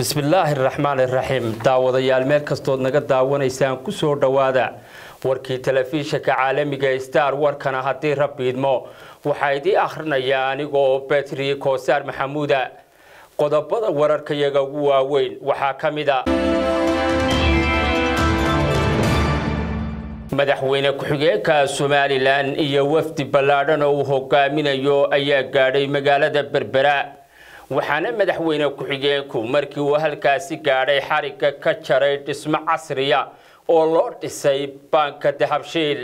bismillaahi raxmaan iraxiim daawadayaal meel kastood naga daawanaysaan ku soo dhowaada. Warkii telefishinka caalamiga star warkana haddii rabbi idmo waxaa idii akhrinayaa anigoo betri koosaar maxamuuda. Qodobada wararkayaga ugu waaweyn waxaa ka mid a. Madaxweyne ku-xigeenka somalilan iyo wafdi ballaadhan oo uu hogaaminayo ayaa gaadhay magaalada berbera waxaana madaxweyne ku-xigeenku markii uu halkaasi gaadhay xarigga ka jaray dhismo casriya oo loo dhisay baanka dahabshiil.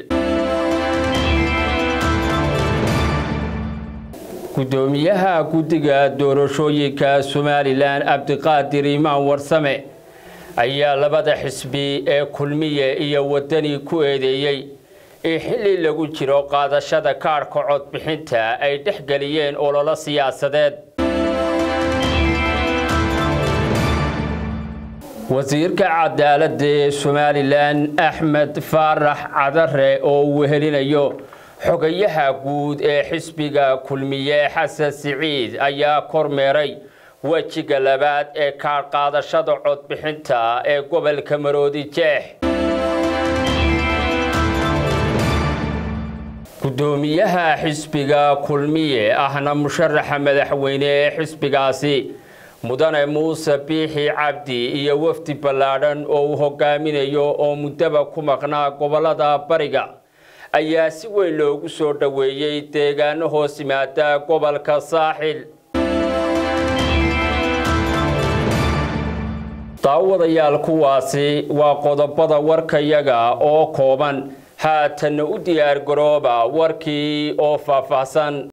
Gudoomiyaha guddiga doorashooyinka somalilan cabdiqaadir imaan warsame ayaa labada xisbi ee kulmiye iyo wadani ku eedeeyey in xilli lagu jiro qaadashada kaadhka codbixinta ay dhexgeliyeen ololo siyaasadeed wasiirka cadaaladda somalilan axmed faarax cadare oo uu wehelinayo xogayaha guud ee xisbiga kulmiye xasan siciid ayaa kormeeray wejiga labaad ee kaadh qaadashada codbixinta ee gobolka maroodi jeex. Gudoomiyaha xisbiga kulmiye ahna musharaxa madaxweyne ee xisbigaasi mudane muuse biixi cabdi iyo wafdi ballaadhan oo uu hogaaminayo oo muddaba ku maqnaa gobollada bariga ayaa si weyn loogu soo dhoweeyey deegaano hoos yimaada gobolka saaxil. Daawadayaal kuwaasi waa qodobada warkayaga oo kooban haatanna u diyaar garooba warkii oo faahfaahsan